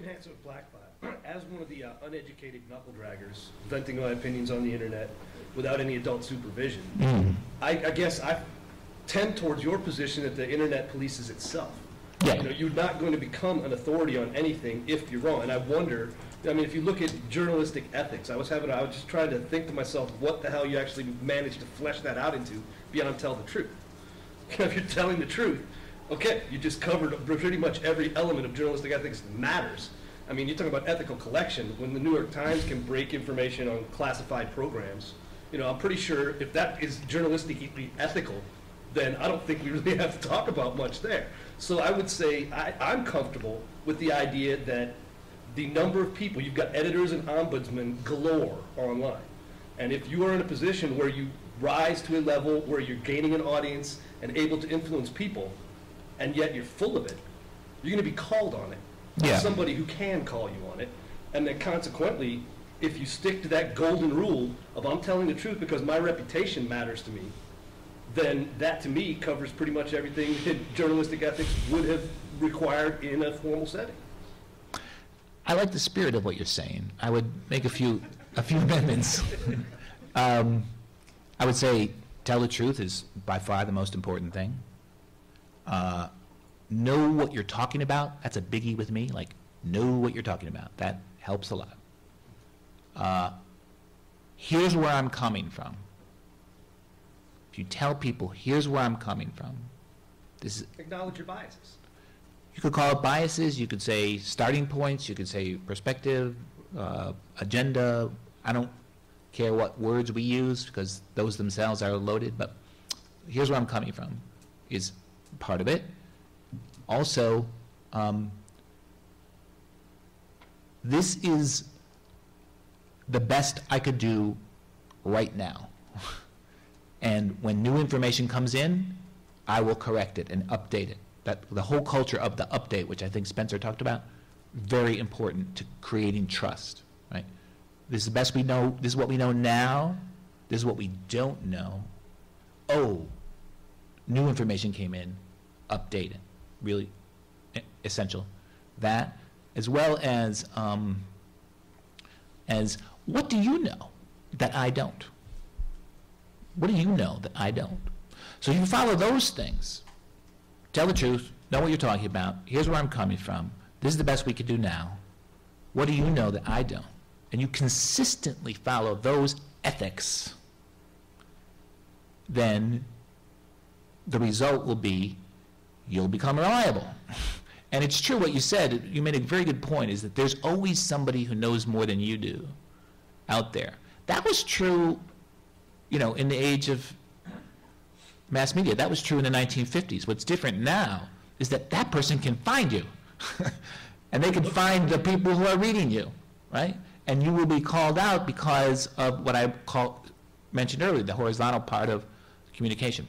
Jim Hanson with BlackFive. As one of the uh, uneducated knuckle draggers, venting my opinions on the internet without any adult supervision, I, I guess I tend towards your position that the internet polices itself. Yeah. You know, you're not going to become an authority on anything if you're wrong. And I wonder, I mean, if you look at journalistic ethics, I was having, I was just trying to think to myself, what the hell you actually managed to flesh that out into beyond tell the truth. If you're telling the truth, okay, you just covered pretty much every element of journalistic ethics that matters. I mean, you're talking about ethical collection, when the New York Times can break information on classified programs, you know, I'm pretty sure if that is journalistically ethical, then I don't think we really have to talk about much there. So I would say I, I'm comfortable with the idea that the number of people, you've got editors and ombudsmen galore online. And if you are in a position where you rise to a level where you're gaining an audience and able to influence people, and yet you're full of it, you're going to be called on it. by Yeah. Somebody who can call you on it. And then consequently, if you stick to that golden rule of I'm telling the truth because my reputation matters to me, then that to me covers pretty much everything that journalistic ethics would have required in a formal setting. I like the spirit of what you're saying. I would make a few, a few amendments. Um, I would say, tell the truth is by far the most important thing. Uh, Know what you're talking about, that's a biggie with me, like, know what you're talking about. That helps a lot. Uh, Here's where I'm coming from. If you tell people, here's where I'm coming from, this is, Acknowledge your biases. you could call it biases, you could say starting points, you could say perspective, uh, agenda. I don't care what words we use, because those themselves are loaded, but here's where I'm coming from, is part of it. Also, um, this is the best I could do right now. And when new information comes in, I will correct it and update it. That, the whole culture of the update, which I think Spencer talked about, very important to creating trust, right? This is the best we know, this is what we know now, this is what we don't know. Oh, new information came in, update it, really essential. That, as well as, um, as, what do you know that I don't? What do you know that I don't? So you follow those things. Tell the truth, know what you're talking about, here's where I'm coming from, this is the best we could do now. What do you know that I don't? And you consistently follow those ethics, then the result will be you'll become reliable. And it's true what you said, you made a very good point, is that there's always somebody who knows more than you do out there. That was true, you know, in the age of mass media. That was true in the 1950s. What's different now is that that person can find you. and they can find the people who are reading you, right? And you will be called out because of what I call, mentioned earlier, the horizontal part of communication.